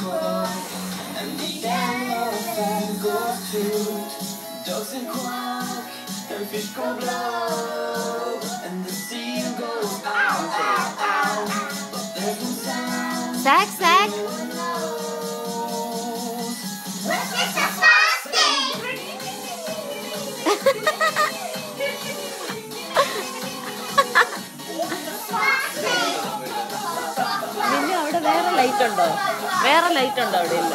And the animal phone goes to Ducks and quack And fish go blow And the seal goes ow, ow, ow But there's no sound Zack, Zack. Let's get the fast അവിടെ വേറെ light ഉണ്ടോ? വേറെ light ഉണ്ടോ അവിടെ ഇല്ല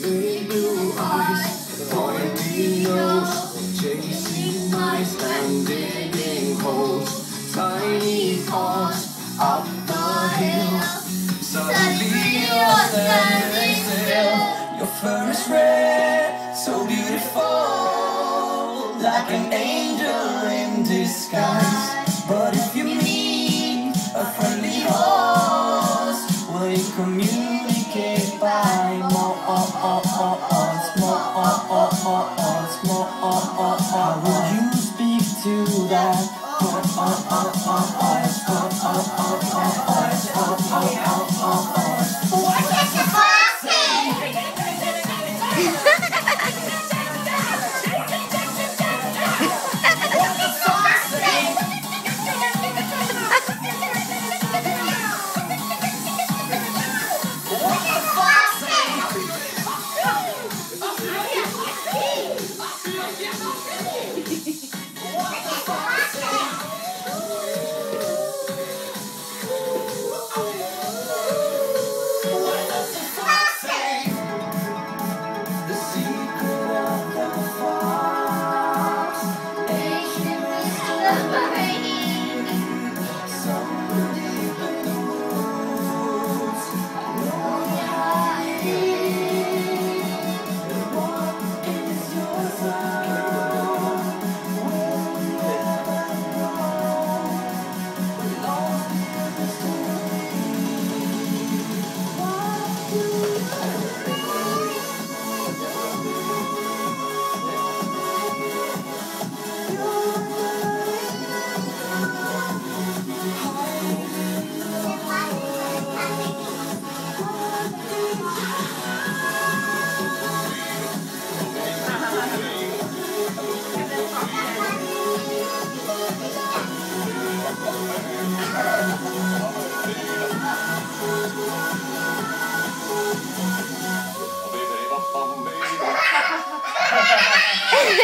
Big blue eyes, pointy nose, chasing mice and digging holes. Tiny paws up the. Suddenly you're standing still. Your fur is red, so beautiful, like an angel in disguise. But if you meet a friendly horse, will you communicate by more? Oh, oh, oh, How will you speak to that?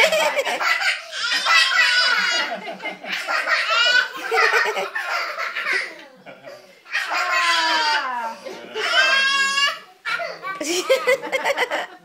Ha ha ha ha!